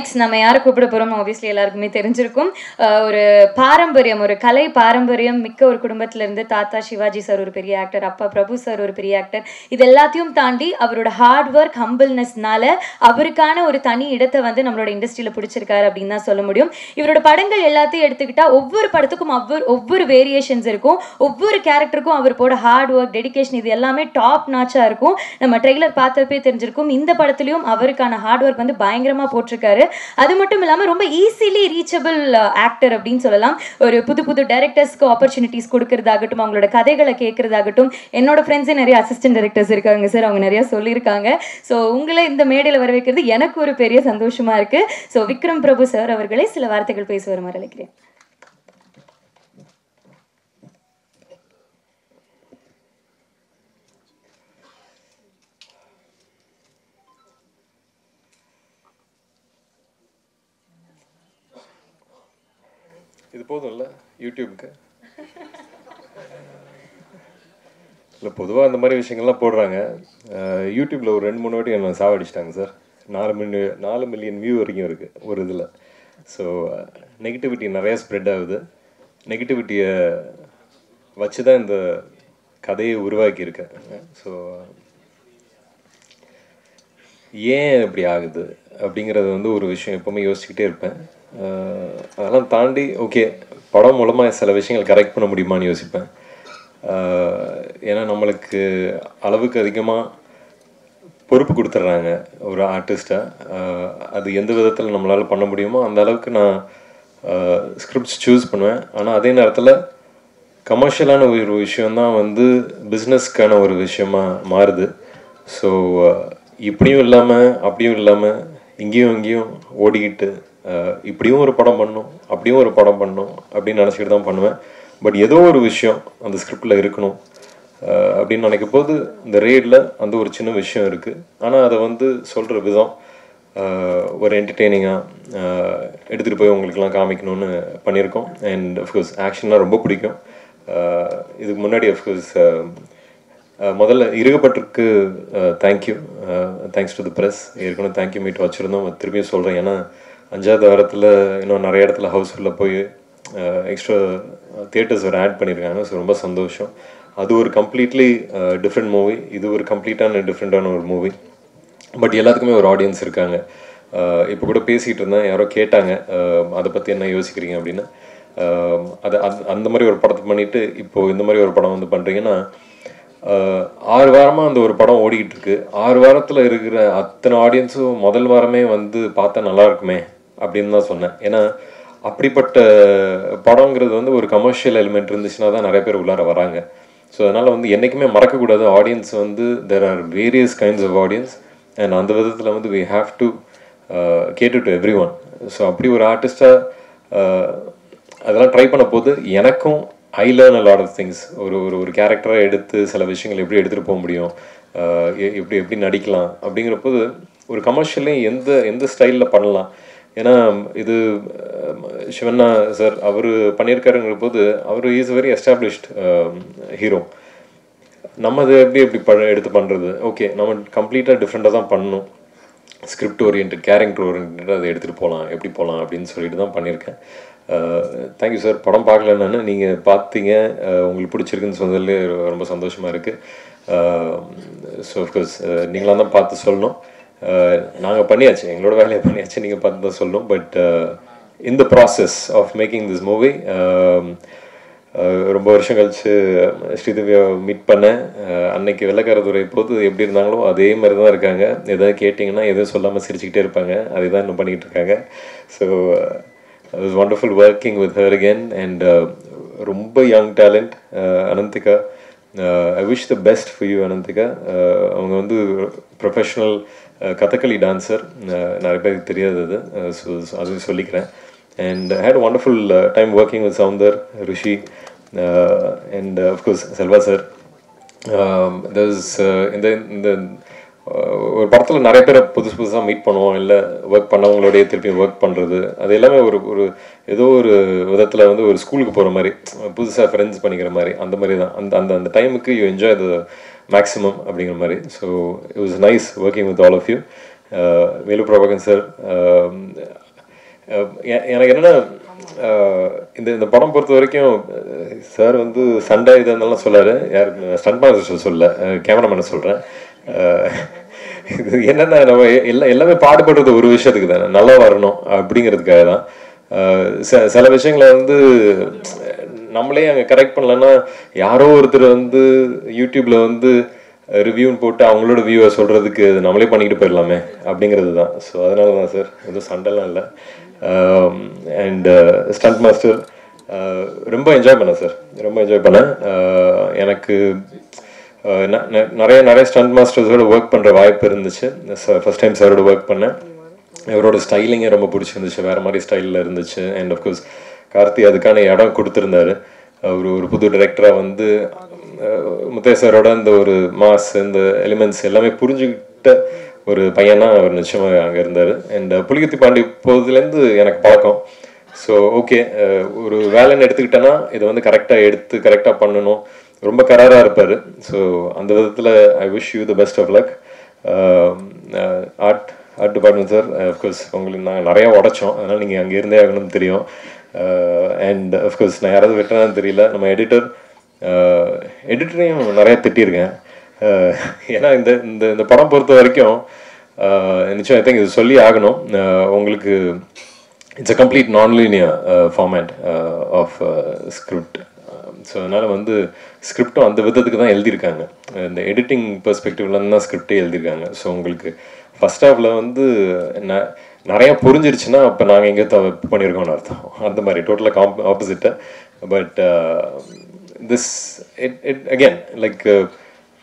Next நம்ம யாரை கூப்பிட போகிறோம் ஆப்வியஸ்லி எல்லாருக்குமே தெரிஞ்சிருக்கும். ஒரு பாரம்பரியம் ஒரு கலை பாரம்பரியம் மிக்க ஒரு குடும்பத்திலேருந்து தாத்தா சிவாஜி சார் ஒரு பெரிய ஆக்டர் அப்பா பிரபு சார் ஒரு பெரிய ஆக்டர் இது எல்லாத்தையும் தாண்டி அவரோட ஹார்ட் ஒர்க் ஹம்பிள்னஸ்னால அவருக்கான ஒரு தனி இடத்தை வந்து நம்மளோட இண்டஸ்ட்ரியில பிடிச்சிருக்காரு அப்படின்னு தான் சொல்ல முடியும். இவரோட படங்கள் எல்லாத்தையும் எடுத்துக்கிட்டால் ஒவ்வொரு படத்துக்கும் ஒவ்வொரு ஒவ்வொரு வேரியேஷன்ஸ் இருக்கும். ஒவ்வொரு கேரக்டருக்கும் அவர் போட ஹார்ட் ஒர்க் டெடிகேஷன் இது எல்லாமே டாப் நாச்சாக இருக்கும். நம்ம ட்ரெய்லர் பார்த்தப்பே தெரிஞ்சிருக்கும். இந்த படத்துலையும் அவருக்கான ஹார்ட் ஒர்க் வந்து பயங்கரமாக போட்டிருக்காரு. அது மட்டும் இல்லாம ரொம்ப ஈஸிலி ரீச்சபிள் ஆக்டர் அப்படின்னு சொல்லலாம். ஒரு புது புது டைரக்டர்ஸ்க்கு ஆப்பர்ச்சுனிட்டிஸ் கொடுக்கறதாகட்டும் அவங்களோட கதைகளை கேட்கறதாகட்டும் என்னோட ஃப்ரெண்ட்ஸே நிறைய அசிஸ்டன்ட் டைரக்டர்ஸ் இருக்காங்க சார் அவங்க நிறைய சொல்லியிருக்காங்க. ஸோ உங்களை இந்த மேடையில் வர வைக்கிறது எனக்கு ஒரு பெரிய சந்தோஷமா இருக்கு. ஸோ விக்ரம் பிரபு சார் அவர்களே சில வார்த்தைகள் பேச மாதிரி அழைக்கிறேன் இது போதும்ல? யூடியூப்க்கு? இல்லை பொதுவாக அந்த மாதிரி விஷயங்கள்லாம் போடுறாங்க. யூடியூப்பில் ஒரு ரெண்டு மூணு வாட்டி என்ன சாவடிச்சிட்டாங்க சார். நாலு மில்லி நாலு மில்லியன் வியூ வரைக்கும் இருக்குது ஒரு இதில். ஸோ நெகட்டிவிட்டி நிறையா ஸ்ப்ரெட் ஆகுது. நெகட்டிவிட்டியை வச்சு தான் இந்த கதையை உருவாக்கியிருக்கேன். ஸோ ஏன் இப்படி ஆகுது அப்படிங்கிறது வந்து ஒரு விஷயம் எப்பவுமே யோசிச்சுக்கிட்டே இருப்பேன். அதெல்லாம் தாண்டி ஓகே படம் மூலமாக சில விஷயங்கள் கரெக்ட் பண்ண முடியுமான்னு யோசிப்பேன். ஏன்னா நம்மளுக்கு அளவுக்கு அதிகமாக பொறுப்பு கொடுத்துட்றாங்க ஒரு ஆர்டிஸ்ட்டாக அது எந்த விதத்தில் நம்மளால் பண்ண முடியுமோ அந்த அளவுக்கு நான் ஸ்கிரிப்ட்ஸ் சூஸ் பண்ணுவேன். ஆனால் அதே நேரத்தில் கமர்ஷியலான ஒரு விஷயந்தான் வந்து பிஸ்னஸ்க்கான ஒரு விஷயமா மாறுது. ஸோ இப்படியும் இல்லாமல் அப்படியும் இல்லாமல் இங்கேயும் இங்கேயும் ஓடிக்கிட்டு இப்படியும் ஒரு படம் பண்ணும் அப்படியும் ஒரு படம் பண்ணும் அப்படின்னு நினச்சிக்கிட்டு தான் பண்ணுவேன். பட் ஏதோ ஒரு விஷயம் அந்த ஸ்கிரிப்டில் இருக்கணும் அப்படின்னு நினைக்கும் போது இந்த ரேடில் அந்த ஒரு சின்ன விஷயம் இருக்குது ஆனால் அதை வந்து சொல்கிற விதம் ஒரு என்டர்டெய்னிங்காக எடுத்துகிட்டு போய் உங்களுக்குலாம் காமிக்கணும்னு பண்ணியிருக்கோம். அண்ட் அஃப்கோர்ஸ் ஆக்ஷன்லாம் ரொம்ப பிடிக்கும். இதுக்கு முன்னாடி அஃப்கோர்ஸ் முதல்ல இருகப்பட்டிருக்கு thank you thanks to the press ஏற்கனவே தேங்க்யூ மீட் வச்சுருந்தோம். திரும்பியும் சொல்கிறேன் ஏன்னா அஞ்சாவது வாரத்தில் இன்னும் நிறைய இடத்துல ஹவுஸ்ஃபுல்லில் போய் எக்ஸ்ட்ரா தியேட்டர்ஸ் ஒரு ஆட் பண்ணியிருக்காங்க ஸோ ரொம்ப சந்தோஷம். அது ஒரு கம்ப்ளீட்லி டிஃப்ரெண்ட் மூவி இது ஒரு கம்ப்ளீட்டான டிஃப்ரெண்ட்டான ஒரு மூவி பட் எல்லாத்துக்குமே ஒரு ஆடியன்ஸ் இருக்காங்க. இப்போ கூட பேசிகிட்டு இருந்தேன். யாரோ கேட்டாங்க அதை பற்றி என்ன யோசிக்கிறீங்க அப்படின்னா. அது அது- அந்த மாதிரி ஒரு படத்தை பண்ணிட்டு இப்போது இந்த மாதிரி ஒரு படம் வந்து பண்ணுறீங்கன்னா ஆறு வாரமாக அந்த ஒரு படம் ஓடிக்கிட்டு இருக்கு. ஆறு வாரத்தில் இருக்கிற அத்தனை ஆடியன்ஸும் முதல் வாரமே வந்து பார்த்தா நல்லா இருக்குமே. அப்படின்னு தான் சொன்னேன். ஏன்னா அப்படிப்பட்ட படங்கிறது வந்து ஒரு கமர்ஷியல் எலிமெண்ட் இருந்துச்சுன்னா தான் நிறைய பேர் உள்ளார வராங்க. ஸோ அதனால் வந்து என்றைக்குமே மறக்கக்கூடாது. ஆடியன்ஸ் வந்து there are various kinds of audience and அந்த விதத்தில் வந்து we have to cater to every one so அப்படி ஒரு ஆர்டிஸ்டாக uh, அதெல்லாம் ட்ரை பண்ண போது எனக்கும் I learn a lot of things ஒரு ஒரு ஒரு கேரக்டரை எடுத்து சில விஷயங்கள் எப்படி எடுத்துகிட்டு போக முடியும் uh, எ- எப்படி எப்படி நடிக்கலாம் அப்படிங்கிறப்போது ஒரு கமர்ஷியலையும் எந்த எந்த ஸ்டைலில் பண்ணலாம் ஏன்னா இது சிவண்ணா சார் அவர் பண்ணியிருக்காருங்கிற போது அவர் இஸ் வெரி எஸ்டாப்ளிஷ்ட் ஹீரோ நம்ம அதை எப்படி எப்படி ப எடுத்து பண்ணுறது ஓகே நம்ம கம்ப்ளீட்டாக டிஃப்ரெண்ட்டாக தான் பண்ணணும். ஸ்கிரிப்ட் ஓரியன்ட் கேரக்டர் ஓரியன்ட் அதை எடுத்துகிட்டு போகலாம் எப்படி போகலாம் அப்படின்னு சொல்லிட்டு தான் பண்ணியிருக்கேன். தேங்க்யூ சார் படம் பார்க்கல நான். நீங்கள் பார்த்தீங்க உங்களுக்கு பிடிச்சிருக்குன்னு சொன்னதில் ரொம்ப சந்தோஷமாக இருக்குது ஸோ அஃப்கோர்ஸ் நீங்களாம் தான் பார்த்து சொல்லணும். நாங்கள் பண்ணியாச்சு. எங்களோட வேலையை பண்ணியாச்சு. நீங்கள் பார்த்து தான் சொல்லணும். பட் இந்த process of making this movie ரொம்ப வருஷம் கழிச்சு ஸ்ரீதேவியை மீட் பண்ணேன். அன்னைக்கு வெள்ளக்காரதுரை போது எப்படி இருந்தாங்களோ அதே மாதிரி தான் இருக்காங்க. எதாவது கேட்டிங்கன்னா எதுவும் சொல்லாமல் சிரிச்சுக்கிட்டே இருப்பாங்க. அதே தான் இன்னும் பண்ணிக்கிட்டு இருக்காங்க. So is was wonderful with with her and ரொம்ப young talent Ananthika. I wish the best for you Ananthika Uh, அவங்க வந்து ப்ரொஃபஷனல் கதகளி டான்சர் நிறைய பேருக்கு தெரியாது அது. ஸோ அது சொல்லிக்கிறேன். And had wonderful uh, time working with Soundar Rishi and of course Selva sir there's uh, இந்த இந்த uh, ஒரு படத்தில் நிறைய பேரை புதுசு புதுசாக மீட் பண்ணுவோம். இல்லை ஒர்க் பண்ணவங்களோடைய திருப்பி ஒர்க் பண்ணுறது அது எல்லாமே ஒரு ஒரு ஏதோ ஒரு விதத்தில் வந்து ஒரு ஸ்கூலுக்கு போகிற மாதிரி புதுசாக ஃப்ரெண்ட்ஸ் பண்ணிக்கிற மாதிரி. அந்த மாதிரி தான். அந்த அந்த அந்த டைமுக்கு யூ என்ஜாய் த மேக்ஸிமம் அப்படிங்கிற மாதிரி. So it was nice working with all of you Velu Prabhakaran sir எனக்கு என்னென்னா இந்த இந்த படம் பொறுத்த வரைக்கும் சார் வந்து சண்டை இது இருந்தாலும் சொல்லாரு. யார் ஸ்டன்ட் மாஸ்டர் சொல்ல கேமராமேனை சொல்கிறேன் இது என்னென்ன நம்ம எல்லா எல்லாமே பாடுபடுறது ஒரு விஷயத்துக்கு தானே. நல்லா வரணும் அப்படிங்கிறதுக்காக தான். ச- சில விஷயங்களை வந்து நம்மளே அங்கே கரெக்ட் பண்ணலன்னா யாரோ ஒருத்தர் வந்து யூடியூப்ல வந்து ரிவ்யூன்னு போட்டு அவங்களோட வியூவை சொல்கிறதுக்கு அது நம்மளே பண்ணிக்கிட்டு போயிடலாமே அப்படிங்கிறது தான். ஸோ அதனால தான் சார் எதுவும் சண்டைலாம் இல்லை. அண்ட் ஸ்டண்ட் மாஸ்டர் ரொம்ப என்ஜாய் பண்ணேன் சார். ரொம்ப என்ஜாய் பண்ணேன். எனக்கு நிறைய நிறைய ஸ்டண்ட் மாஸ்டர்ஸோட ஒர்க் பண்ணுற வாய்ப்பு இருந்துச்சு. ஃபர்ஸ்ட் டைம் சாரோட ஒர்க் பண்ணேன். இவரோட ஸ்டைலிங்கே ரொம்ப பிடிச்சிருந்துச்சு. வேற மாதிரி ஸ்டைலில் இருந்துச்சு. அண்ட் அஃப்கோர்ஸ் கார்த்தி அதுக்கான இடம் கொடுத்துருந்தாரு. அவர் ஒரு புது டைரக்டராக வந்து அஹ், சாரோட இந்த ஒரு மாஸ் இந்த எலிமெண்ட்ஸ் எல்லாமே புரிஞ்சுக்கிட்ட ஒரு பையனாக அவர் நிச்சயமாக அங்கே இருந்தார். அண்ட் புலிகத்தி பாண்டி போகிறதுலேருந்து எனக்கு பழக்கம். ஸோ ஓகே ஒரு வேலைன்னு எடுத்துக்கிட்டேன்னா இதை வந்து கரெக்டாக எடுத்து கரெக்டாக பண்ணணும். ரொம்ப கராராக இருப்பார். ஸோ அந்த விதத்தில் I wish you the best of luck art art department sir of course உங்களுக்கு நாங்கள் நிறையா உடைச்சோம். அதனால் நீங்கள் அங்கே இருந்தே ஆகணும்னு தெரியும். Uh, அண்ட் அஃப்கோர்ஸ் நான் யாராவது வெட்டினான்னு தெரியல. நம்ம எடிட்டர் எடிட்டரையும் uh, நிறையா திட்டியிருக்கேன் uh, ஏன்னா இந்த இந்த இந்த படம் பொறுத்த வரைக்கும் நிச்சயம் ஐ திங்க் இது சொல்லி ஆகணும். உங்களுக்கு it's a complete non linear format of script so அதனால் வந்து ஸ்கிரிப்டும் அந்த விதத்துக்கு தான் எழுதியிருக்காங்க. இந்த எடிட்டிங் பெர்ஸ்பெக்டிவ்லேருந்து தான் ஸ்கிரிப்டே எழுதியிருக்காங்க. ஸோ உங்களுக்கு ஃபஸ்ட் ஹாஃபில் வந்து ந நிறையா புரிஞ்சிருச்சுன்னா அப்போ நாங்கள் எங்கே தப்பு பண்ணியிருக்கோம்னு அர்த்தம். அந்த மாதிரி டோட்டலாக காம் ஆப்போசிட்டாக but this it it again like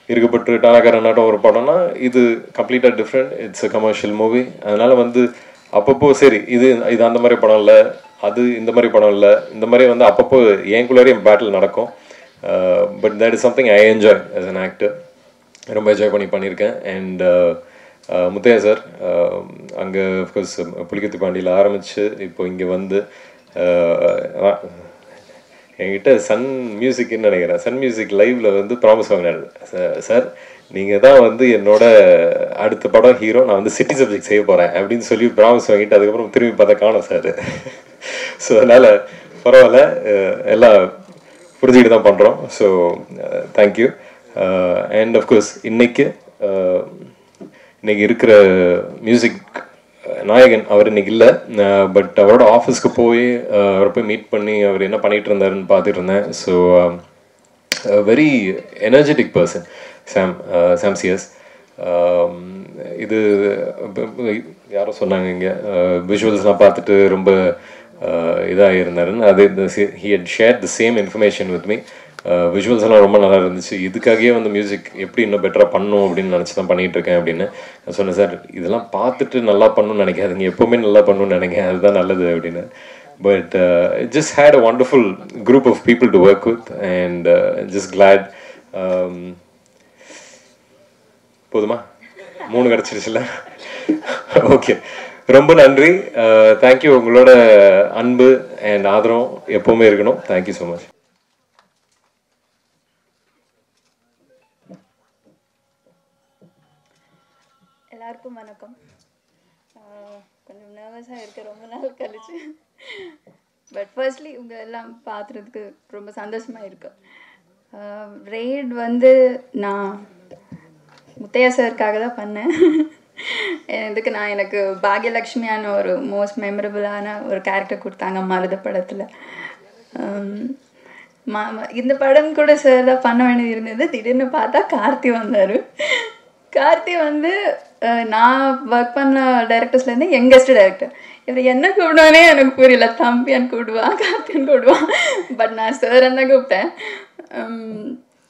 இருக்கப்பட்டு டானாக்கார நாட்டம் ஒரு படம்னா இது கம்ப்ளீட்டாக different it's a commercial movie அதனால் வந்து அப்பப்போ சரி இது இது அந்த மாதிரி படம் இல்லை. அது இந்த மாதிரி படம் இல்லை. இந்த மாதிரி வந்து அப்பப்போ ஏங்குள்ளாரையும் பேட்டில் நடக்கும். But that is something I enjoy as an actor ரொம்ப என்ஜாய் பண்ணி பண்ணியிருக்கேன். And uh, uh, Muthaiya sir uh, அங்கே அஃப்கோர்ஸ் புலிகத்தி பாண்டியில் ஆரம்பித்து இப்போ இங்கே வந்து என்கிட்ட சன் மியூசிக்னு நினைக்கிறேன். சன் மியூசிக் லைவில் வந்து ப்ராமிஸ் வாங்கினார். சார் நீங்கள் தான் வந்து என்னோட அடுத்த படம் ஹீரோ நான் வந்து சிட்டி சப்ஜெக்ட் செய்ய போகிறேன் அப்படின்னு சொல்லி ப்ராமிஸ் வாங்கிட்டு அதுக்கப்புறம் திரும்பி பார்த்தா காணும் சார் ஸோ அதனால் பரவாயில்ல எல்லாம் புரிஞ்சுக்கிட்டு தான் பண்ணுறோம் ஸோ தேங்க்யூ அண்ட் அஃப்கோர்ஸ் இன்னைக்கு அஹ், இன்னைக்கு இருக்கிற மியூசிக் நாயகன் அவர் இன்னைக்கு இல்லை. பட் அவரோட ஆஃபீஸ்க்கு போய் அவரை போய் மீட் பண்ணி அவர் என்ன பண்ணிகிட்டு இருந்தாருன்னு பார்த்துட்டு இருந்தேன். ஸோ வெரி எனர்ஜெட்டிக் பர்சன் சாம் சாம்சியஸ் uh, um, இது யாரோ சொன்னாங்க இங்கே. விஷுவல்ஸ்லாம் uh, பார்த்துட்டு ரொம்ப uh, இதாக இருந்தாருன்னு அது he had share the same information with me visuals எல்லாம் ரொம்ப நல்லா இருந்துச்சு. இதுக்காகவே வந்து மியூசிக் எப்படி இன்னும் பெட்டராக பண்ணும் அப்படின்னு நினச்சி தான் பண்ணிகிட்டு இருக்கேன் அப்படின்னு நான் சொன்னேன் சார் இதெல்லாம் பார்த்துட்டு நல்லா பண்ணணும்னு நினைக்காதுங்க. எப்போவுமே நல்லா பண்ணணும்னு நினைக்கேன் அதுதான் நல்லது அப்படின்னு. But just had a wonderful group of people to work with and just glad போதுமா? மூணு கிடச்சிருச்சுல ஓகே ரொம்ப நன்றி. Uh, தேங்க்யூ உங்களோட அன்பு அண்ட் ஆதரவும் எப்பவுமே இருக்கணும். தேங்க்யூ ஸோ மச் எல்லாருக்கும் வணக்கம். Uh, கொஞ்சம் நர்வஸாக இருக்க. ரொம்ப நாள் கழிச்சு. பட் ஃபர்ஸ்ட்லி இவங்க எல்லாம் பார்த்துறதுக்கு ரொம்ப சந்தோஷமா இருக்கு. Uh, ரெய்ட் வந்து நான் முத்தையா சாருக்காக தான் பண்ணேன். இதுக்கு நான் எனக்கு பாக்யலக்ஷ்மியான ஒரு மோஸ்ட் மெமரபுளான ஒரு கேரக்டர் கொடுத்தாங்க மருத படத்தில். மா இந்த படம் கூட சார் தான் பண்ண வேண்டியது இருந்தது. திடீர்னு பார்த்தா கார்த்தி வந்தார். கார்த்தி வந்து நான் ஒர்க் பண்ண டேரக்டர்ஸ்லேருந்து யங்கஸ்ட் டேரக்டர் இவர் என்ன கூப்பிடுவானே எனக்கு புரியல. தம்பியான்னு கூப்பிடுவான் கார்த்தியான்னு கூப்பிடுவான். பட் நான் சார் தான் கூப்பிட்டேன்.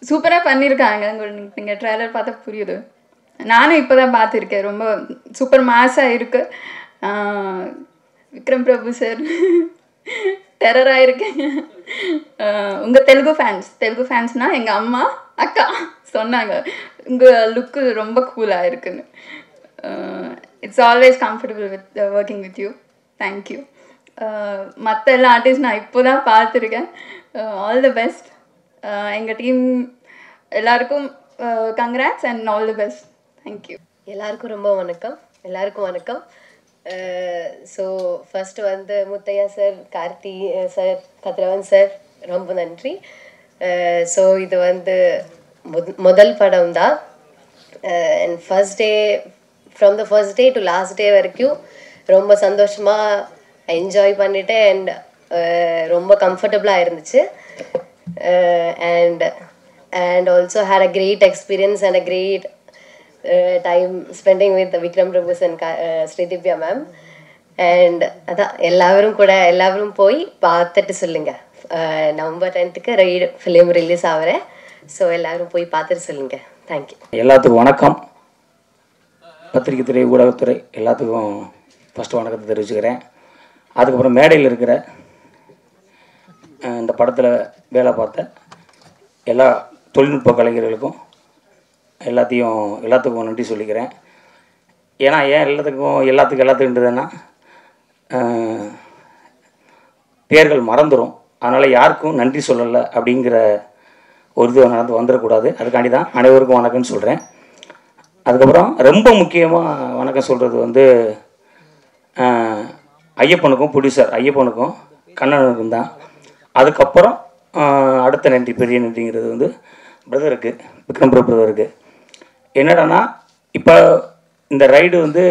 சூப்பராக பண்ணியிருக்காங்க உங்களுக்கு நீங்கள் ட்ரைலர் பார்த்தா புரியுது. நானும் இப்போ தான் பார்த்துருக்கேன். ரொம்ப சூப்பர் மாஸாக இருக்கு. விக்ரம் பிரபு சார் டெரராக இருக்கேங்க உங்கள் தெலுங்கு ஃபேன்ஸ் தெலுங்கு ஃபேன்ஸ்னால் எங்கள் அம்மா அக்கா சொன்னாங்க. உங்கள் லுக்கு ரொம்ப கூலாக இருக்குன்னு. It's always comfortable with working with you thank you மற்ற எல்லா ஆர்டிஸ்ட் நான் இப்போ தான் பார்த்துருக்கேன் ஆல் த பெஸ்ட் எங்கள் டீம் எல்லாருக்கும் congrats and all the best thank you எல்லாருக்கும் ரொம்ப வணக்கம். எல்லாருக்கும் வணக்கம். Uh, ஸோ ஃபஸ்ட்டு வந்து Muthaiya sir Karthi uh, sir Kathiravan sir ரொம்ப நன்றி. Uh, ஸோ இது வந்து முதல் படம் தான் and first day from the first day to last day வரைக்கும் ரொம்ப சந்தோஷமாக என்ஜாய் பண்ணிட்டேன் அண்ட் ரொம்ப கம்ஃபர்டபுளாக இருந்துச்சு. And and also had a great experience and a great time spending with Vikram Prabhu and Sridivya ma'am and அதான் எல்லாரும் கூட எல்லாரும் போய் பார்த்துட்டு சொல்லுங்க. நவம்பர் டென்த்துக்கு ரைடு ஃபிலிம் ரிலீஸ் ஆகிறேன் ஸோ எல்லாரும் போய் பார்த்துட்டு சொல்லுங்க. தேங்க்யூ எல்லாத்துக்கும் வணக்கம். பத்திரிகை துறை ஊடகத்துறை எல்லாத்துக்கும் ஃபஸ்ட்டு வணக்கத்தை தெரிவிச்சுக்கிறேன். அதுக்கப்புறம் மேடையில் இருக்கிற இந்த படத்தில் வேலை பார்த்த எல்லா தொழில்நுட்ப கலைஞர்களுக்கும் எல்லாத்தையும் எல்லாத்துக்கும் நன்றி சொல்லிக்கிறேன். ஏன்னா ஏன் எல்லாத்துக்கும் எல்லாத்துக்கும் எல்லாத்துக்குன்றதுன்னா பேர்கள் மறந்துடும் அதனால் யாருக்கும் நன்றி சொல்லலை அப்படிங்கிற ஒரு இது நடந்து வந்துடக்கூடாது. அதுக்காண்டி தான் அனைவருக்கும் வணக்கம்னு சொல்கிறேன் அதுக்கப்புறம் ரொம்ப முக்கியமாக வணக்கம் சொல்கிறது வந்து ஐயப்பனுக்கும் ப்ரொடியூசர் ஐயப்பனுக்கும் கண்ணனுக்கும் தான். அதுக்கப்புறம் அடுத்த நன்றி பெரிய நன்றிங்கிறது வந்து பிரதருக்கு விக்ரம் பிரதருக்கு என்னடான்னா இப்போ இந்த ரைடு வந்து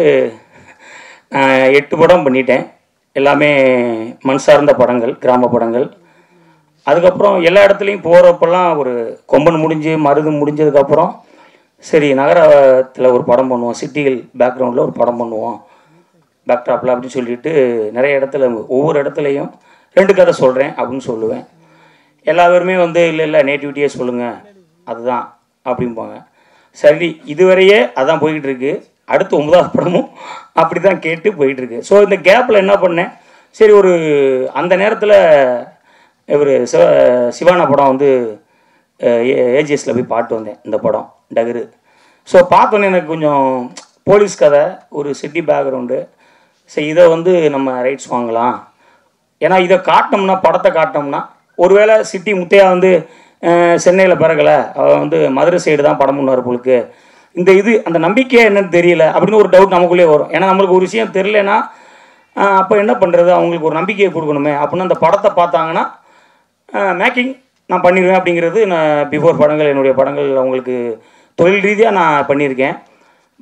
எட்டு படம் பண்ணிட்டேன். எல்லாமே மண் சார்ந்த படங்கள் கிராம படங்கள். அதுக்கப்புறம் எல்லா இடத்துலையும் போகிறப்பெல்லாம் ஒரு கொம்பன் முடிஞ்சு மருது முடிஞ்சதுக்கப்புறம் சரி நகரத்தில் ஒரு படம் பண்ணுவோம். சிட்டிகள் பேக்ரவுண்டில் ஒரு படம் பண்ணுவோம். பேக்ட்ராப்பில் அப்படின்னு சொல்லிட்டு நிறைய இடத்துல ஒவ்வொரு இடத்துலையும் ரெண்டு கதை சொல்கிறேன் அப்படின்னு சொல்லுவேன். எல்லா பேருமே வந்து இல்லை இல்லை நேட்டிவிட்டியே சொல்லுங்கள் அதுதான் அப்படிம்பாங்க. சரி இதுவரையே அதான் போய்கிட்டு இருக்கு அடுத்து ஒன்பதாவது படமும் அப்படி தான் கேட்டு போயிட்டு இருக்கு ஸோ இந்த கேப்பில் என்ன பண்ணேன்? சரி ஒரு அந்த நேரத்தில் இவர் சிவ சிவானா படம் வந்து ஏஜிஎஸில் போய் பாட்டு வந்தேன் இந்த படம் டகரு. ஸோ பார்த்தோன்னே எனக்கு கொஞ்சம் போலீஸ் கதை ஒரு சிட்டி பேக்ரவுண்டு. சரி இதை வந்து நம்ம ரைட்ஸ் வாங்கலாம். ஏன்னா இதை காட்டினோம்னா படத்தை காட்டினோம்னா ஒருவேளை சிட்டி முத்தையா வந்து சென்னையில் பிறகலை அவள் வந்து மதுரை சைடு தான் படம் பண்ணுவார் போலுக்கு. இந்த இது அந்த நம்பிக்கை என்னன்னு தெரியல அப்படின்னு ஒரு டவுட் நமக்குள்ளே வரும். ஏன்னா நம்மளுக்கு ஒரு விஷயம் தெரியலனா அப்போ என்ன பண்ணுறது அவங்களுக்கு ஒரு நம்பிக்கையை கொடுக்கணுமே. அப்படின்னு அந்த படத்தை பார்த்தாங்கன்னா மேக்கிங் நான் பண்ணிடுவேன் அப்படிங்கிறது நான் பிஃபோர் படங்கள் என்னுடைய படங்கள் அவங்களுக்கு தொழில் ரீதியாக நான் பண்ணியிருக்கேன்.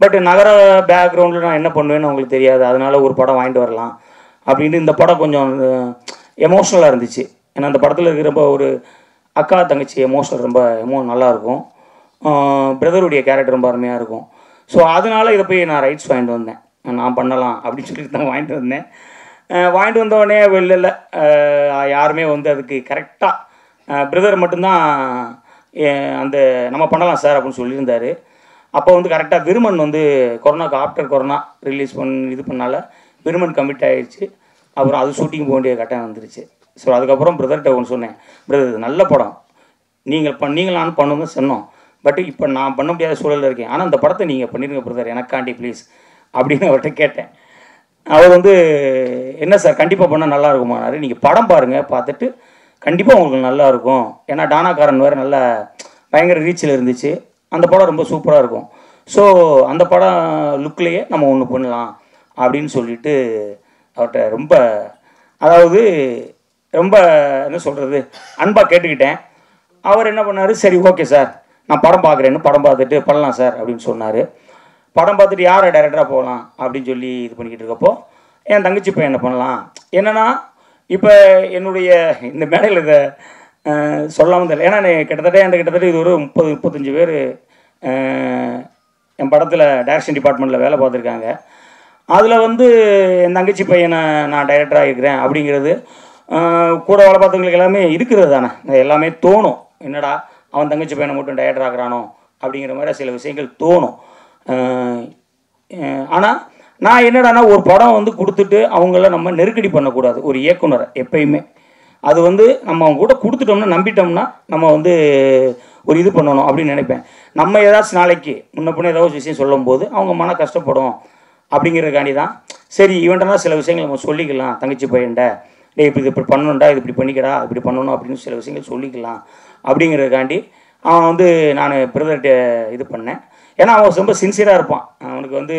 பட் நகர பேக்ரவுண்டில் நான் என்ன பண்ணுவேன்னு அவங்களுக்கு தெரியாது. அதனால ஒரு படம் வாங்கிட்டு வரலாம். அப்படின்ட்டு இந்த படம் கொஞ்சம் எமோஷ்னலாக இருந்துச்சு. ஏன்னா அந்த படத்தில் இருக்கிற ரொம்ப ஒரு அக்கா தங்கச்சி எமோஷனல் ரொம்ப எமோ நல்லாயிருக்கும் பிரதருடைய கேரக்டர் ரொம்ப அருமையாக இருக்கும். ஸோ அதனால இதை போய் நான் ரைட்ஸ் வாங்கிட்டு வந்தேன். நான் பண்ணலாம் அப்படின்னு சொல்லிட்டு தான் வாங்கிட்டு வந்தேன். வாங்கிட்டு வந்தோடனே இல்லை. யாருமே வந்து அதுக்கு கரெக்டாக பிரதர் மட்டும்தான் அந்த நம்ம பண்ணலாம் சார் அப்படின்னு சொல்லியிருந்தார். அப்போ வந்து கரெக்டாக விருமன் வந்து கொரோனாக்கு ஆஃப்டர் கொரோனா ரிலீஸ் பண்ணி இது பண்ணால விருமன் கமிட் ஆகிடுச்சு அப்புறம் அது ஷூட்டிங் போக வேண்டிய கட்டம் வந்துருச்சு. ஸோ அதுக்கப்புறம் பிரதர்கிட்ட ஒன்று சொன்னேன். பிரதர் இது நல்ல படம். நீங்கள் பண் நீங்கள் நான் பண்ணுங்க சொன்னோம். பட் இப்போ நான் பண்ண முடியாத சூழலில் இருக்கேன். ஆனால் அந்த படத்தை நீங்கள் பண்ணிடுங்க பிரதர் எனக்காண்டி ப்ளீஸ் அப்படின்னு அவர்கிட்ட கேட்டேன். அவர் வந்து என்ன சார் கண்டிப்பாக பண்ணால் நல்லா இருக்குமானாரு. நீங்கள் படம் பாருங்கள் பார்த்துட்டு கண்டிப்பாக உங்களுக்கு நல்லா இருக்கும். ஏன்னா டானாக்காரன் வேறு நல்லா பயங்கர ரீச்சில் இருந்துச்சு. அந்த படம் ரொம்ப சூப்பராக இருக்கும். ஸோ அந்த படம் லுக்லேயே நம்ம ஒன்று பண்ணலாம். அப்படின்னு சொல்லிட்டு அவர்கிட்ட ரொம்ப அதாவது ரொம்ப என்ன சொல்கிறது அன்பாக கேட்டுக்கிட்டேன். அவர் என்ன பண்ணார் சரி ஓகே சார் நான் படம் பார்க்குறேன்னு படம் பார்த்துட்டு பண்ணலாம் சார் அப்படின்னு சொன்னார். படம் பார்த்துட்டு யாரை டைரக்டராக போகலாம் அப்படின்னு சொல்லி இது பண்ணிக்கிட்டு இருக்கப்போ என் தங்கச்சி பையன் என்ன பண்ணலாம்? என்னென்னா இப்போ என்னுடைய இந்த மேடையில் இதை சொல்லாமல் தெரியல. ஏன்னா கிட்டத்தட்ட என்கிட்ட கிட்டத்தட்ட இது ஒரு முப்பது முப்பத்தஞ்சு பேர் என் படத்தில் டைரக்ஷன் டிபார்ட்மெண்ட்டில் வேலை பார்த்துருக்காங்க. அதில் வந்து என் தங்கச்சி பையனை நான் டைரக்டராக இருக்கிறேன் அப்படிங்கிறது கூட வேலை பார்த்தவங்களுக்கு எல்லாமே இருக்கிறது தானே. எல்லாமே தோணும். என்னடா அவன் தங்கச்சி பையனை மட்டும் டைரக்டர் ஆகிறானோ அப்படிங்கிற மாதிரி சில விஷயங்கள் தோணும். ஆனால் நான் என்னடான்னா ஒரு படம் வந்து கொடுத்துட்டு அவங்கள நம்ம நெருக்கடி பண்ணக்கூடாது. ஒரு இயக்குனரை எப்பயுமே. அது வந்து நம்ம அவங்க கூட கொடுத்துட்டோம்னா நம்பிட்டோம்னா நம்ம வந்து ஒரு இது பண்ணணும் அப்படின்னு நினைப்பேன். நம்ம ஏதாச்சும் நாளைக்கு முன்ன பின்ன ஏதாவது விஷயம் சொல்லும்போது அவங்க மன கஷ்டப்படும் அப்படிங்கிறதுக்காண்டி தான் சரி இவன்ட்டனா சில விஷயங்கள் நம்ம சொல்லிக்கலாம் தங்கச்சி பையன்ட டேய் இப்படி இது இப்படி பண்ணணுண்டா இது இப்படி பண்ணிக்கடா இப்படி பண்ணணும் அப்படின்னு சில விஷயங்கள் சொல்லிக்கலாம். அப்படிங்கிறதுக்காண்டி அவன் வந்து நான் பிரதர்கிட்ட இது பண்ணேன். ஏன்னா அவன் ரொம்ப சின்சியராக இருப்பான். அவனுக்கு வந்து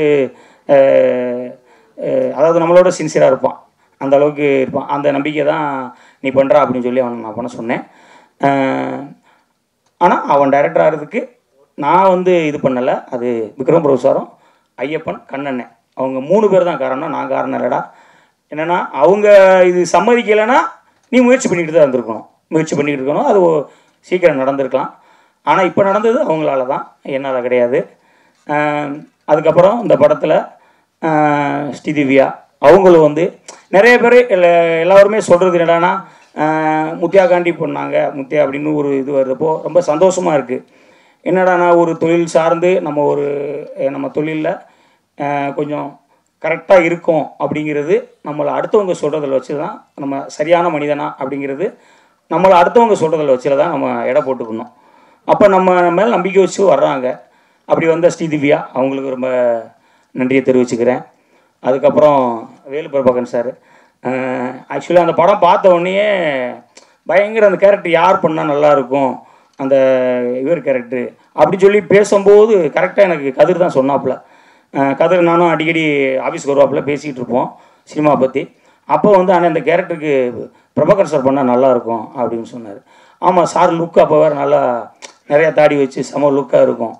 அதாவது நம்மளோட சின்சியராக இருப்பான். அந்த அளவுக்கு இருப்பான். அந்த நம்பிக்கை தான் நீ பண்ணுறா அப்படின்னு சொல்லி அவனை நான் பண்ண சொன்னேன். ஆனால் அவன் டைரக்டர் ஆகிறதுக்கு நான் வந்து இது பண்ணலை. அது விக்ரம் பிரபு சாரும் ஐயப்பன் கண்ணண்ணன். அவங்க மூணு பேர் தான் காரணம் நான் காரணம் இல்லைடா. என்னென்னா அவங்க இது சம்மதிக்கலைன்னா நீ முயற்சி பண்ணிக்கிட்டு தான் இருந்திருக்கணும். முயற்சி பண்ணிக்கிட்டு இருக்கணும். அது சீக்கிரம் நடந்திருக்கலாம். ஆனால் இப்போ நடந்தது அவங்களால தான். என்னால் கிடையாது. அதுக்கப்புறம் இந்த படத்தில் ஸ்ரீதிவ்யா அவங்களும் வந்து நிறைய பேர் எல்லா எல்லாருமே சொல்கிறது என்னடான்னா முத்தியா காண்டி பண்ணாங்க. முத்தியா அப்படின்னு ஒரு இது வருதப்போ ரொம்ப சந்தோஷமாக இருக்குது என்னடானா ஒரு தொழில் சார்ந்து நம்ம ஒரு நம்ம தொழிலில் கொஞ்சம் கரெக்டாக இருக்கும் அப்படிங்கிறது நம்மளை அடுத்தவங்க சொல்கிறதில் வச்சு தான் நம்ம சரியான மனிதனா அப்படிங்கிறது நம்மளை அடுத்தவங்க சொல்கிறதில் வச்சு தான் நம்ம எடை போட்டுக்கணும். அப்போ நம்ம மேலே நம்பிக்கை வச்சு வர்றாங்க. அப்படி வந்த ஸ்ரீதிவ்யா அவங்களுக்கு ரொம்ப நன்றியை தெரிவிச்சுக்கிறேன். அதுக்கப்புறம் வேலு சார். ஆக்சுவலாக அந்த படம் பார்த்த உடனேயே பயங்கர அந்த கேரக்டர் யார் பண்ணால் நல்லாயிருக்கும் அந்த இவர் கேரக்டர் அப்படி சொல்லி பேசும்போது கரெக்டாக எனக்கு கதிர் தான் சொன்னாப்புல. கதிர் நானும் அடிக்கடி ஆஃபீஸ்க்கு வருவாப்பில் பேசிகிட்டு இருப்போம் சினிமா பற்றி அப்போ வந்து ஆனால் இந்த கேரக்டருக்கு பிரபாகர் சார் பண்ணால் நல்லாயிருக்கும் அப்படின்னு சொன்னார். ஆமாம் சார் லுக் அப்போ வேறு நல்லா நிறையா தாடி வச்சு செம லுக்காக இருக்கும்.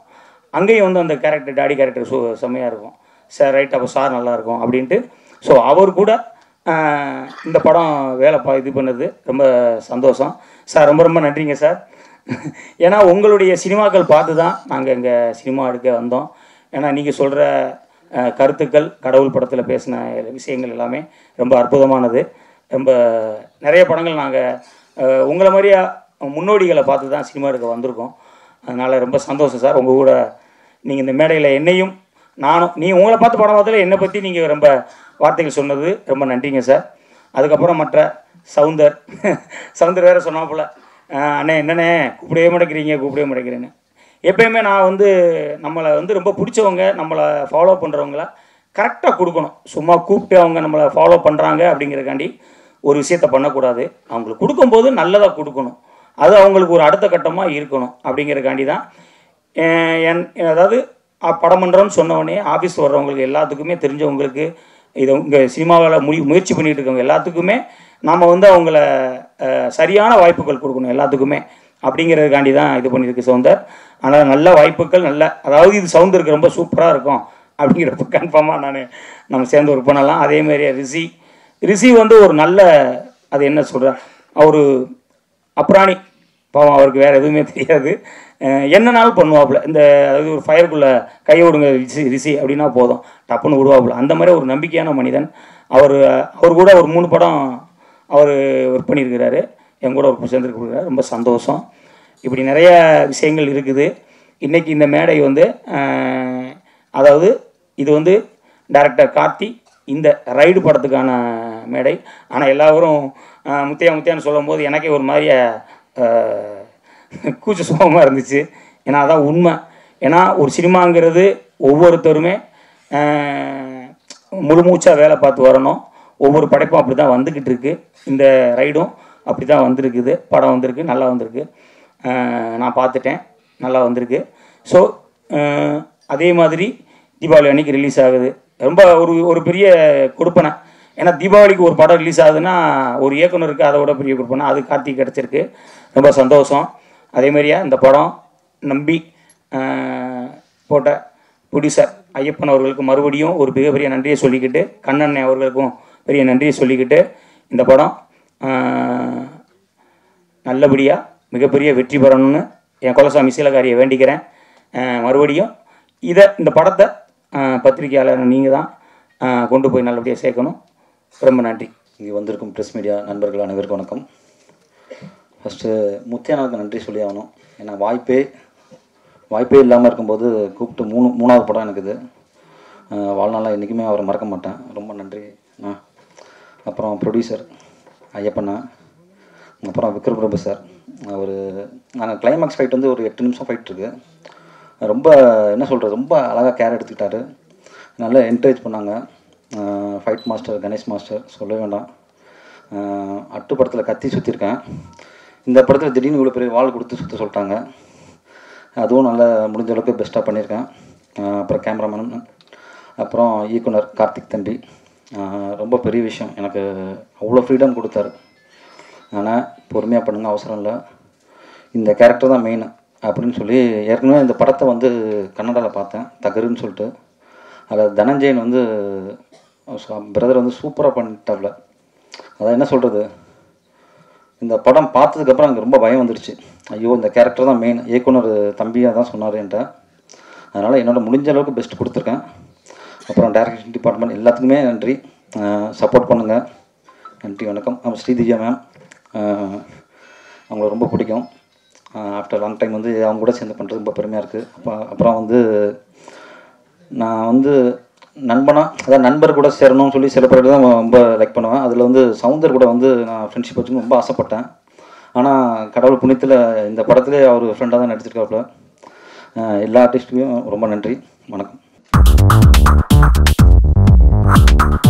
அங்கேயும் வந்து அந்த கேரக்டர் டாடி கேரக்டர் சு செம்மையாக இருக்கும். சார் ரைட் அப்போ சார் நல்லாயிருக்கும் அப்படின்ட்டு. ஸோ அவர் கூட இந்த படம் வேலை பா இது பண்ணது ரொம்ப சந்தோஷம். சார் ரொம்ப ரொம்ப நன்றிங்க சார் ஏன்னா உங்களுடைய சினிமாக்கள் பார்த்து தான் நாங்கள் இங்கே சினிமா எடுக்க வந்தோம். ஏன்னா நீங்கள் சொல்கிற கருத்துக்கள் கடவுள் படத்தில் பேசின விஷயங்கள் எல்லாமே ரொம்ப அற்புதமானது. ரொம்ப நிறைய படங்கள் நாங்கள் உங்களை மாதிரியா முன்னோடிகளை பார்த்து தான் சினிமா எடுக்க வந்திருக்கோம். அதனால் ரொம்ப சந்தோஷம் சார். உங்கள் கூட நீங்கள் இந்த மேடையில் என்னையும் நானும் நீ உங்களை பார்த்து படம் பார்த்ததில் என்னை பற்றி நீங்கள் ரொம்ப வார்த்தைகள் சொன்னது ரொம்ப நன்றிங்க சார். அதுக்கப்புறம் மற்ற சவுந்தர் சவுந்தர் வேறு சொன்னாப்புல போல் அண்ணே என்னண்ணே கூப்பிடவே மாட்டேங்கிறீங்க கூப்பிடவே மாட்டேங்கிறேன்னு. எப்பயுமே நான் வந்து நம்மளை வந்து ரொம்ப பிடிச்சவங்க நம்மளை ஃபாலோ பண்ணுறவங்கள கரெக்டாக கொடுக்கணும். சும்மா கூப்பிட்டு அவங்க நம்மளை ஃபாலோ பண்ணுறாங்க அப்படிங்கிறக்காண்டி ஒரு விஷயத்த பண்ணக்கூடாது. அவங்களுக்கு கொடுக்கும்போது நல்லதாக கொடுக்கணும். அது அவங்களுக்கு ஒரு அடுத்த கட்டமாக இருக்கணும் அப்படிங்கிறக்காண்டி தான். என் அதாவது படம் பண்ணுறோன்னு சொன்ன ஆஃபீஸ் வர்றவங்களுக்கு எல்லாத்துக்குமே தெரிஞ்சவங்களுக்கு இதை இங்கே சினிமாவில் முடி முயற்சி பண்ணிகிட்டு இருக்கவங்க எல்லாத்துக்குமே நாம் வந்து அவங்கள சரியான வாய்ப்புகள் கொடுக்கணும் எல்லாத்துக்குமே. அப்படிங்கிறதுக்காண்டி தான் இது பண்ணியிருக்கு சவுந்தர். ஆனால் நல்ல வாய்ப்புகள் நல்ல அதாவது இது சவுந்தருக்கு ரொம்ப சூப்பராக இருக்கும் அப்படிங்கிறப்ப கன்ஃபார்மாக நான் நம்ம சேர்ந்து ஒர்க் பண்ணலாம். அதே மாதிரியே ரிஷி. ரிஷி வந்து ஒரு நல்ல அது என்ன சொல்கிறேன் அவர் அப்ராணி. பாவம் அவருக்கு வேறு எதுவுமே தெரியாது. அஹ் என்னனாலும் பண்ணுவாப்புல. இந்த அதாவது ஒரு ஃபயருக்குள்ளே கையை விடுங்க ரிசி ரிசி அப்படின்னா போதும். டப்புன்னு விடுவாப்புல. அந்த மாதிரி ஒரு நம்பிக்கையான மனிதன். அவர் அவர் கூட ஒரு மூணு படம் அவர் ஒர்க் பண்ணியிருக்கிறாரு. என் கூட ஒரு சேர்ந்துருக்கிறாரு ரொம்ப சந்தோஷம். இப்படி நிறைய விஷயங்கள் இருக்குது. இன்றைக்கி இந்த மேடை வந்து அதாவது இது வந்து டைரக்டர் கார்த்தி இந்த ரைடு படத்துக்கான மேடை. ஆனால் எல்லாரும் முத்தையா முத்தையான்னு சொல்லும்போது எனக்கே ஒரு மாதிரியா கூச்ச சுகமாக இருந்துச்சு. ஏன்னா அதான் உண்மை. ஏன்னா ஒரு சினிமாங்கிறது ஒவ்வொருத்தருமே முழுமூச்சாக முழு மூச்சாக வேலை பார்த்து வரணும். ஒவ்வொரு படைப்பும் அப்படி தான் வந்துக்கிட்டு இருக்குது இந்த ரைடும் அப்படி தான் வந்திருக்குது. படம் வந்திருக்கு நல்லா வந்திருக்கு. நான் பார்த்துட்டேன். நல்லா வந்திருக்கு. ஸோ அதே மாதிரி தீபாவளி அன்னைக்கு ரிலீஸ் ஆகுது. ரொம்ப ஒரு ஒரு பெரிய கொடுப்பனை. ஏன்னா தீபாவளிக்கு ஒரு படம் ரிலீஸ் ஆகுதுன்னா ஒரு இயக்குனருக்கு அதை விட பெரிய கொடுப்பனை. அது கார்த்திக் கிடச்சிருக்கு. ரொம்ப சந்தோஷம். அதே மாதிரியா இந்த படம் நம்பி போட்ட ப்ரொடியூசர் ஐயப்பன் அவர்களுக்கு மறுபடியும் ஒரு மிகப்பெரிய நன்றியை சொல்லிக்கிட்டு கண்ணண்ணன் அவர்களுக்கும் பெரிய நன்றியை சொல்லிக்கிட்டு இந்த படம் நல்லபடியாக மிகப்பெரிய வெற்றி பெறணும்னு என் குலசாமி சீலகாரியை வேண்டிக்கிறேன். மறுபடியும் இதை இந்த படத்தை பத்திரிகையாளர் பத்திரிக்கையாளர் நீங்கள் தான் கொண்டு போய் நல்லபடியாக சேர்க்கணும். ரொம்ப நன்றி. இங்கே வந்திருக்கும் ப்ரெஸ் மீடியா நண்பர்கள் அனைவருக்கும் வணக்கம். ஃபஸ்ட்டு முத்தியானாவுக்கு நன்றி சொல்லி ஆகணும். ஏன்னா வாய்ப்பே வாய்ப்பே இல்லாமல் இருக்கும்போது கூப்பிட்டு மூணு மூணாவது படம் எனக்கு இது. வாழ்நாளாக என்றைக்குமே அவரை மறக்க மாட்டேன். ரொம்ப நன்றி அப்புறம் ப்ரொடியூசர் ஐயப்பண்ணா. அப்புறம் விக்ரம் பிரபு சார். அவர் நாங்கள் கிளைமேக்ஸ் ஃபைட் வந்து ஒரு எட்டு நிமிஷம் ஃபைட் இருக்குது ரொம்ப என்ன சொல்கிறது ரொம்ப அழகாக கேர் எடுத்துக்கிட்டாரு. நல்லா என்கரேஜ் பண்ணாங்க. ஃபைட் மாஸ்டர் கணேஷ் மாஸ்டர் சொல்ல வேண்டாம். அட்டு படத்தில் கத்தி சுற்றிருக்கேன் இந்த படத்தில் திடீர்னு இவ்வளோ பெரிய வால் கொடுத்து சுற்ற சொல்லிட்டாங்க. அதுவும் நல்லா முடிஞ்ச அளவுக்கு பெஸ்ட்டாக பண்ணியிருக்கேன் அப்புறம் கேமராமேன் அப்புறம் இயக்குனர் கார்த்திக் தம்பி. ரொம்ப பெரிய விஷயம். எனக்கு அவ்வளோ ஃப்ரீடம் கொடுத்தாரு. ஆனால் பொறுமையாக பண்ணுங்க அவசரம் இல்லை. இந்த கேரக்டர் தான் மெயின் அப்படின்னு சொல்லி ஏற்கனவே இந்த படத்தை வந்து கன்னடாவில் பார்த்தேன் தகருன்னு சொல்லிட்டு. அதில் தனஞ்சயன் வந்து பிரதர் வந்து சூப்பராக பண்ணிட்டாப்ல. அதான் என்ன சொல்கிறது இந்த படம் பார்த்ததுக்கப்புறம் எனக்கு ரொம்ப பயம் வந்துடுச்சு ஐயோ இந்த கேரக்டர் தான் மெயின் இயக்குனர் தம்பியாக தான் சொன்னார் என்கிட்ட. அதனால் என்னோட முடிஞ்ச அளவுக்கு பெஸ்ட் கொடுத்துருக்கேன். அப்புறம் டைரக்ஷன் டிபார்ட்மெண்ட் எல்லாத்துக்குமே நன்றி. சப்போர்ட் பண்ணுங்கள் நன்றி வணக்கம். அப்புறம் ஸ்ரீதிஜா மேம் அவங்கள ரொம்ப பிடிக்கும். ஆஃப்டர் லாங் டைம் வந்து அவங்க கூட சேர்ந்து பண்ணுறது ரொம்ப பெருமையாக இருக்குது அப்போ அப்புறம் வந்து நான் வந்து நண்பனாக அதாவது நண்பர் கூட சேரணும்னு சொல்லி சில பேர் தான் ரொம்ப லைக் பண்ணுவேன். அதில் வந்து சவுந்தர் கூட வந்து நான் ஃப்ரெண்ட்ஷிப் வச்சுக்கணும் ரொம்ப ஆசைப்பட்டேன். ஆனால் கடவுள் புண்ணியத்தில் இந்த படத்திலே அவர் ஃப்ரெண்டாக தான் நடிச்சிருக்காப்புல. எல்லா ஆர்டிஸ்ட்டுக்கும் ரொம்ப நன்றி. வணக்கம். Thank you.